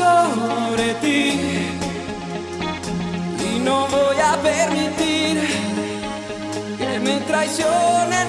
sobre ti y no voy a permitir que me traiciones.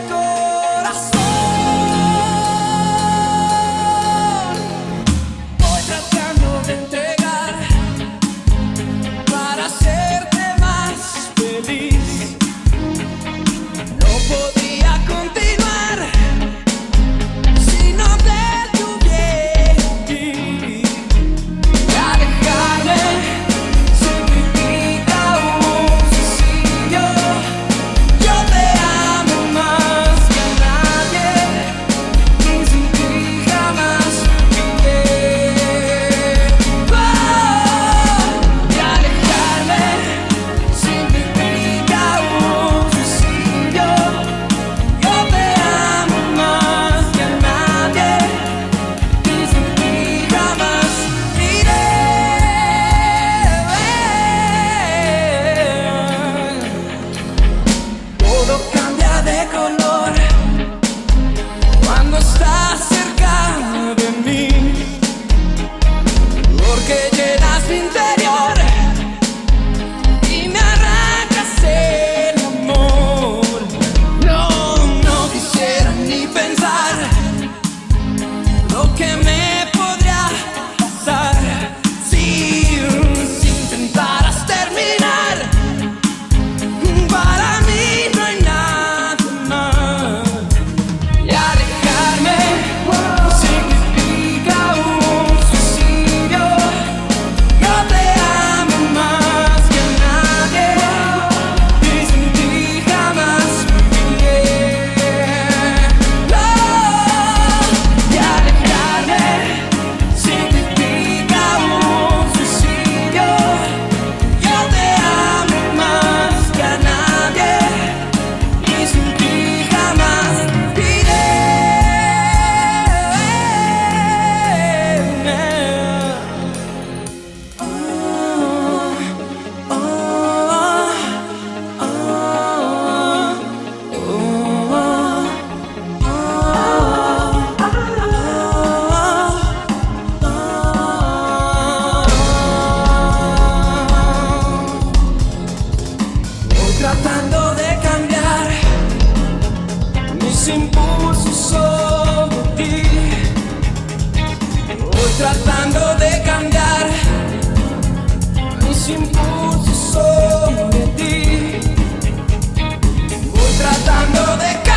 Hablando de